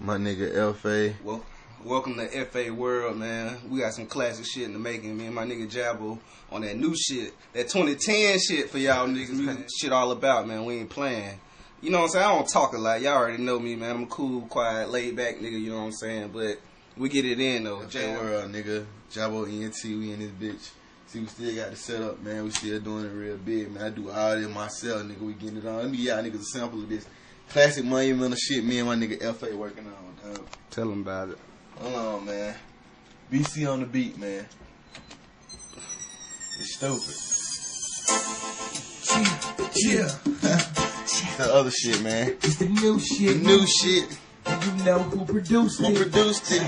My nigga FA. Well, welcome to FA World, man. We got some classic shit in the making. Me and my nigga Jabo on that new shit, that 2010 shit for y'all niggas. Music shit all about, man. We ain't playing. You know what I'm saying? I don't talk a lot. Y'all already know me, man. I'm a cool, quiet, laid back nigga. You know what I'm saying? But we get it in though. FA. World, nigga. Jabo ENT, we in this bitch. See, we still got the setup, man. We still doing it real big, man. I do all this myself, nigga. We getting it on. Let me y'all niggas a sample of this classic monumental shit me and my nigga FA working on, dog. Tell them about it. Hold on, man. BC on the beat, man. It's stupid. Yeah, The other shit, man. it's the new shit. The shit. new shit. You know who produced Who it. produced it?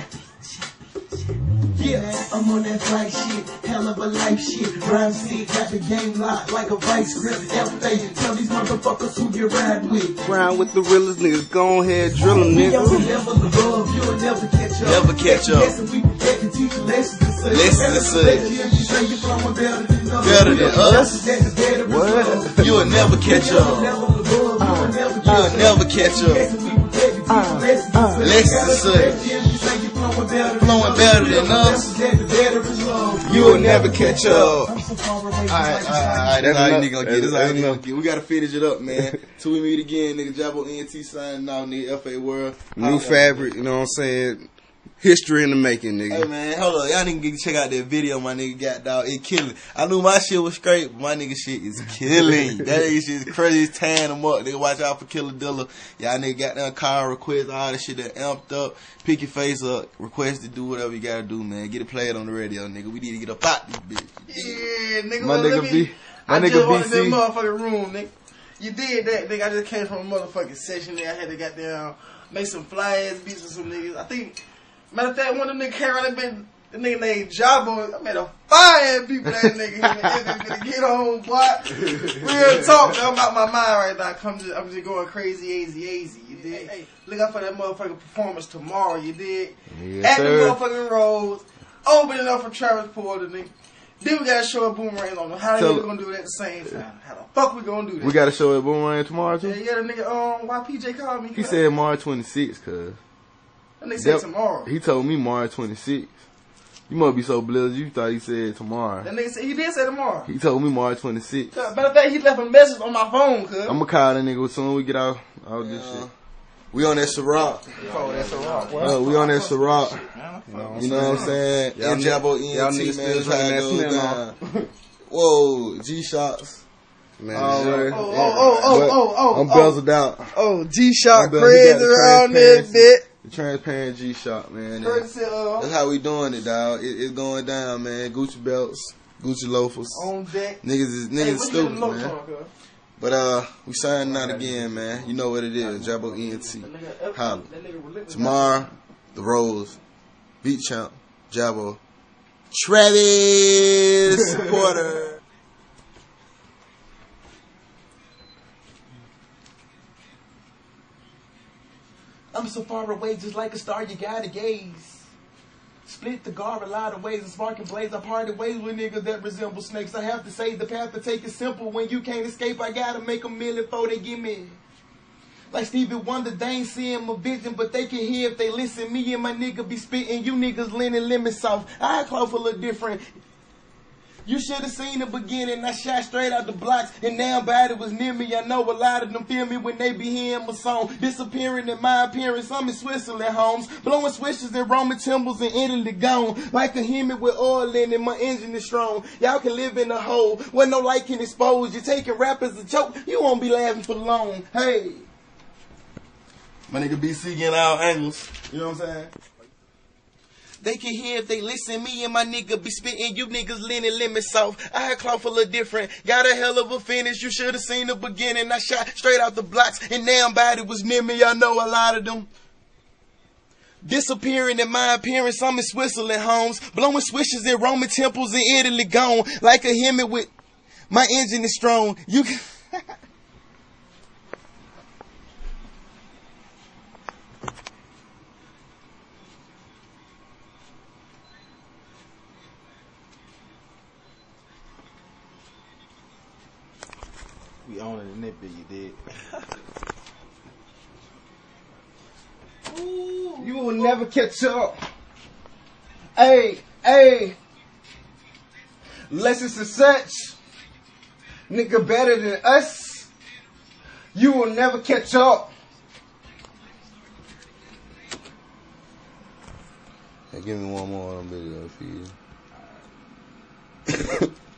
Yeah, I'm on that flight shit, hell of a life shit. Rhyme sick, got the game locked like a vice grip. F.A. Tell these motherfuckers who you ride with. Round with the realest niggas. Go ahead, drill them, We on the nigga. level above, you'll never catch up. Never catch up. Yes, and we protect and teach you lessons to say. Lessons to say. You say you're flowing better than us. Better than us? That's the better than us. What? You'll never catch up. Level above, you'll never uh, catch up. never catch up. Yes, and we protect and teach you uh, lessons to uh. say. Flowing better than us. better than us. That's the better than love. You will never catch up. I'm so far away from Alright, alright. That's all you nigga gonna get. That's all you nigga gonna get. We gotta finish it up, man. Till we meet again, nigga. Jabo ENT signing out, nigga. FA World. New fabric, you know what I'm saying? History in the making, nigga. Hey nigga. man, hold on. Y'all need nigga check out that video my nigga got dog. It killing. I knew my shit was straight, but my nigga shit is killing. that nigga shit is crazy. It's tearing them up. Nigga watch out for Killer Dilla. Y'all nigga got that car request, all that shit that amped up. Pick your face up. Request to do whatever you gotta do, man. Get it played on the radio, nigga. We need to get up out this bitch. Yeah, nigga. My well, nigga me- B- my I nigga just walked in BC. that motherfucking room, nigga. You did that, nigga. I just came from a motherfucking session there. I had to goddamn make some fly ass beats with some niggas. I think, matter of fact, one of them niggas came around and been the nigga named Jabo. I made a fire people that nigga. That nigga gonna get on, boy. Real talk, man. I'm out my mind right now. I'm just, I'm just going crazy, easy, easy. You did. Look out for that motherfucking performance tomorrow. You did. Yes, At the motherfucking roads. Opening up for Travis Porter, nigga. Then we gotta show a boomerang on them. How the hell we gonna do it at the same time? How the fuck we gonna do that? We gotta show it boomerang tomorrow yeah, too. yeah, the nigga, um, YPJ called me. He said March 26th, cuz. That nigga said Yep. tomorrow. He told me March 26th. You must be so blessed. You thought he said tomorrow. That nigga said, he did say tomorrow. He told me March 26th. Matter of fact, he left a message on my phone, cuz. I'm gonna call that nigga as soon as we get out all this shit. We on that Ciroc. Oh, that's a rock. Uh, we on that Ciroc. You know what I'm saying? Y'all And niggas- Jabo ENT, y'all man, niggas still that's how drinking it that goes down. Whoa, G-Shocks. Man, Already. Oh, oh, oh, But oh, oh, I'm oh. bezeled out. Oh, G-Shock I'm be- we crazy around this transparency. The transparent G-Shock, man. Courtesy of That's how we doing it, dog. It, it's going down, man. Gucci belts, Gucci loafers. on deck. Niggas is niggas you stupid, man. But uh, we signing out again, man. You know what it is, Jabo ENT. Holla. that nigga relentless. Tomorrow, the Rose, Beat Champ, Jabo, Travis Porter. I'm so far away, just like a star, you gotta gaze. Split the guard a lot of ways and sparking blaze. I parted ways with niggas that resemble snakes. I have to say the path to take is simple. When you can't escape, I gotta make a million before they give me. Like Stevie Wonder, they ain't seeing my vision, but they can hear if they listen. Me and my nigga be spitting, you niggas linen lemon soft. I cloth a little different. You should have seen the beginning. I shot straight out the blocks, and it was near me. I know a lot of them feel me when they be hearing my song. Disappearing in my appearance, I'm in Switzerland homes. Blowing switches in Roman temples in Italy gone. Like a Hemi with oil in it, my engine is strong. Y'all can live in a hole where no light can expose. You taking rap as a joke, you won't be laughing for long. Hey. My nigga BC getting all angles. You know what I'm saying? They can hear if they listen. Me and my nigga be spitting. You niggas leaning lemon soft. I had cloth a little different. Got a hell of a finish. You should have seen the beginning. I shot straight out the blocks, and damn body was near me. I know a lot of them. Disappearing in my appearance, I'm in Switzerland homes. Blowing swishes in Roman temples in Italy gone. Like a Hemi with my engine is strong. You can. We own it in that bit, you did. Ooh, never catch up. Hey, hey. Lessons and such. Nigga better than us. You will never catch up. Hey, give me one more on video for you.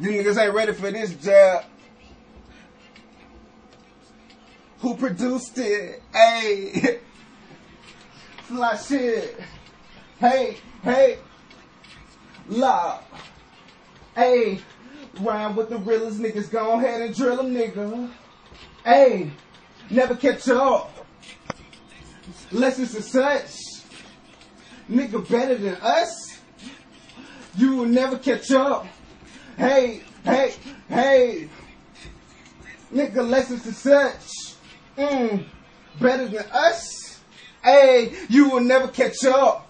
These niggas ain't ready for this jab. Who produced it? Hey. Fly shit. Hey, hey. Lock. Hey. Rhyme with the realest niggas. Go ahead and drill them, nigga. Hey. Never catch up. Lessons and such. Nigga better than us. You will never catch up. Hey, hey, hey. Nigga, lessons to such. Mm, better than us. Hey, you will never catch up.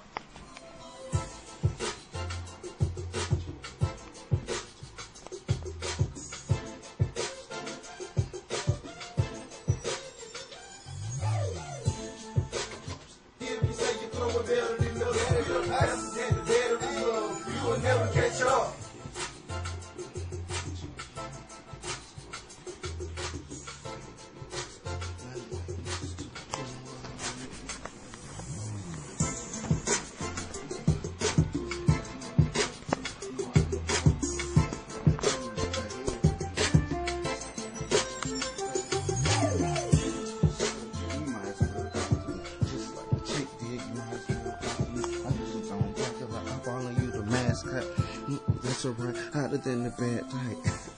Alright, hotter than the bad night.